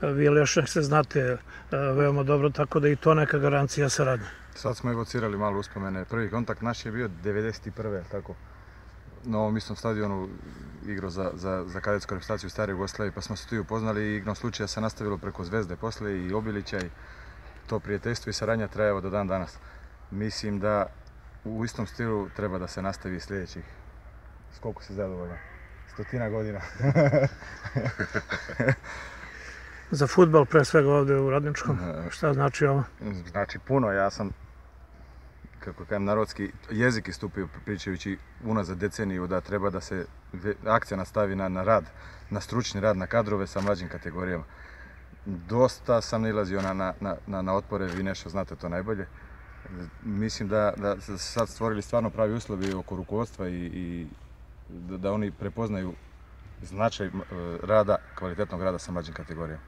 vi Lešak se znate e, veoma dobro, tako da i to neka garancija saradnje. Sad smo evocirali malo uspomene. Prvi kontakt naš je bio 91. tako? Na ovom istom stadionu igrao za, za, za kadetsku reprezentaciju Stare Jugoslavije, pa smo se tu upoznali i igrom slučaja se nastavilo preko Zvezde posle i Obilića i to prijateljstvo i saradnja traje evo do dan danas. Mislim da u istom stilu treba da se nastavi sljedećih, koliko se zadovoljan, stotina godina. Za futbal, pre svega ovde u Radničkom, šta znači ovo? Znači puno, ja sam kako kajem narodski jezik istupio pričajući unazad deceniju da treba da se akcija nastavi na, na rad, na stručni rad, na kadrove sa mlađim kategorijama. Dosta sam nalazio na, na, na, na otpore, vi nešto znate to najbolje. Mislim da, da sad stvorili stvarno pravi uslovi oko rukovodstva i, i da, da oni prepoznaju značaj e, rada, kvalitetnog rada sa mlađim kategorijama.